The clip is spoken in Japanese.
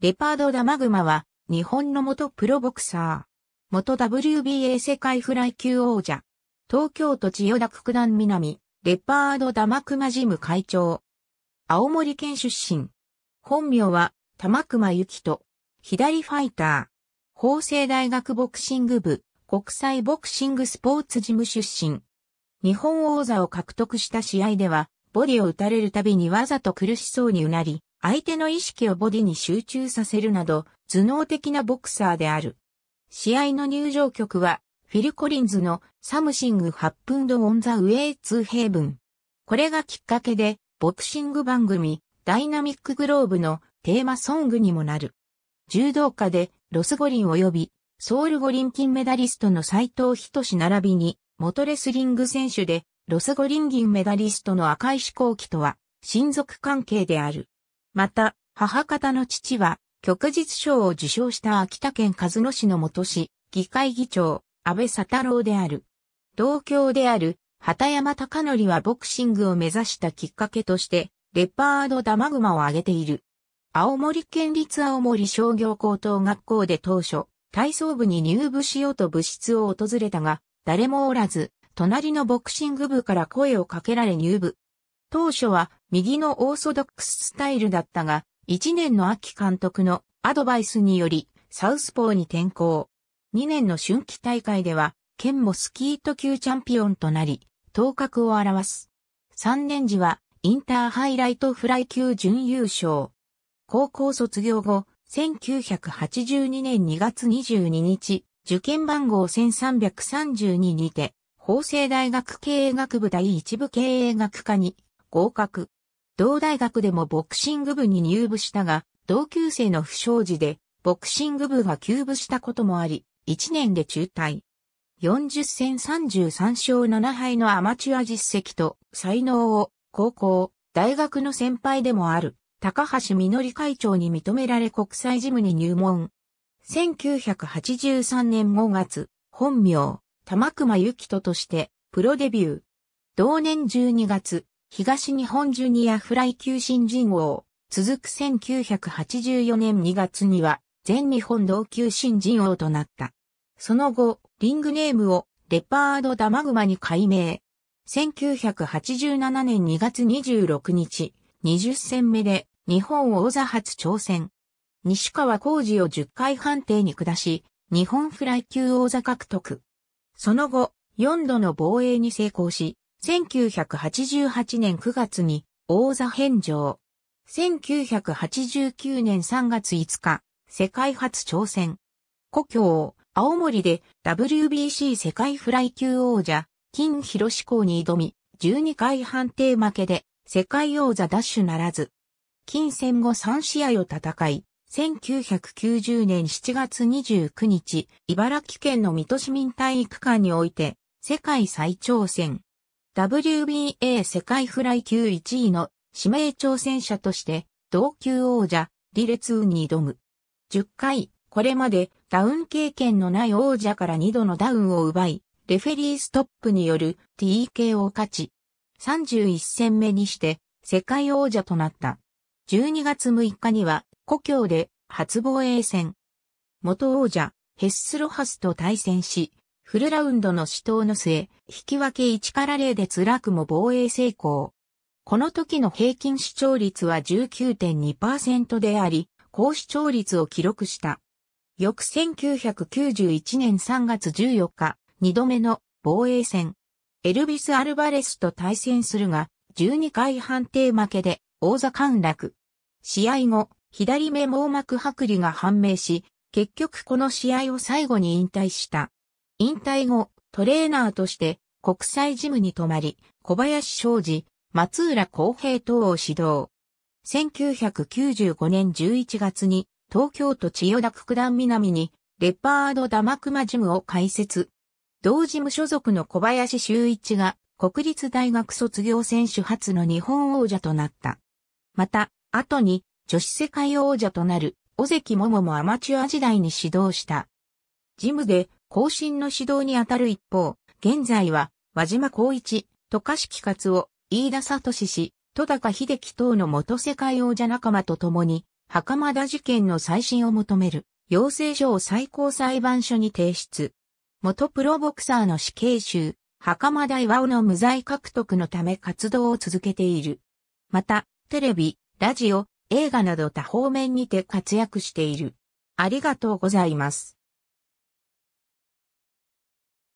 レパード・ダマグマは、日本の元プロボクサー。元 WBA 世界フライ級王者。東京都千代田区段南、レパード・ダマクマジム会長。青森県出身。本名は、玉熊幸人。左ファイター。法政大学ボクシング部、国際ボクシングスポーツ事務出身。日本王座を獲得した試合では、ボディを打たれるたびにわざと苦しそうにうなり、相手の意識をボディに集中させるなど、頭脳的なボクサーである。試合の入場曲は、フィル・コリンズの Something Happened on the Way to Heaven。これがきっかけで、ボクシング番組、ダイナミック・グローブのテーマソングにもなる。柔道家で、ロス五輪及び、ソウル五輪金メダリストの斎藤仁並びに、元レスリング選手で、ロス五輪銀メダリストの赤石光生とは、親族関係である。また、母方の父は、旭日賞を受賞した秋田県鹿角市の元市、議会議長、安倍佐太郎である。同郷である、畑山隆則はボクシングを目指したきっかけとして、レパードダマグマを挙げている。青森県立青森商業高等学校で当初、体操部に入部しようと部室を訪れたが、誰もおらず、隣のボクシング部から声をかけられ入部。当初は右のオーソドックススタイルだったが、1年の秋監督のアドバイスにより、サウスポーに転向。2年の春季大会では、県もスキート級チャンピオンとなり、頭角を表す。3年時は、インターハイライトフライ級準優勝。高校卒業後、1982年2月22日、受験番号1332にて、法政大学経営学部第一部経営学科に合格。同大学でもボクシング部に入部したが、同級生の不祥事で、ボクシング部が休部したこともあり、1年で中退。40戦33勝7敗のアマチュア実績と才能を高校、大学の先輩でもある高橋みのり会長に認められ国際事務に入門。1983年5月、本名、玉熊幸人としてプロデビュー。同年12月、東日本ジュニアフライ級新人王。続く1984年2月には全日本同級新人王となった。その後、リングネームをレパードダマグマに改名。1987年2月26日、20戦目で日本王座初挑戦。西川浩二を10回判定に下し、日本フライ級王座獲得。その後、4度の防衛に成功し、1988年9月に王座返上。1989年3月5日、世界初挑戦。故郷、青森で WBC 世界フライ級王者、金広志向に挑み、12回判定負けで世界王座ダッシュならず。金戦後3試合を戦い、1990年7月29日、茨城県の水戸市民体育館において、世界最挑戦。WBA 世界フライ級1位の指名挑戦者として、同級王者、リレツーに挑む。10回、これまでダウン経験のない王者から2度のダウンを奪い、レフェリーストップによる TK を勝ち、31戦目にして世界王者となった。12月6日には故郷で初防衛戦。元王者、ヘッスロハスと対戦し、フルラウンドの死闘の末、引き分け1から0で辛くも防衛成功。この時の平均視聴率は19.2%であり、高視聴率を記録した。翌1991年3月14日、2度目の防衛戦。エルビス・アルバレスと対戦するが、12回判定負けで王座陥落。試合後、左目網膜剥離が判明し、結局この試合を最後に引退した。引退後、トレーナーとして国際ジムに泊まり、小林昌司、松浦公平等を指導。1995年11月に東京都千代田区九段南にレパードダマクマジムを開設。同事務所属の小林修一が国立大学卒業選手初の日本王者となった。また、後に女子世界王者となる尾関桃もアマチュア時代に指導した。ジムで更新の指導にあたる一方、現在は和島光一、渡嘉敷勝夫、飯田聡氏、戸高秀樹等の元世界王者仲間と共に袴田事件の再審を求める、要請書を最高裁判所に提出。元プロボクサーの死刑囚、袴田巌の無罪獲得のため活動を続けている。また、テレビ、ラジオ、映画など多方面にて活躍している。ありがとうございます。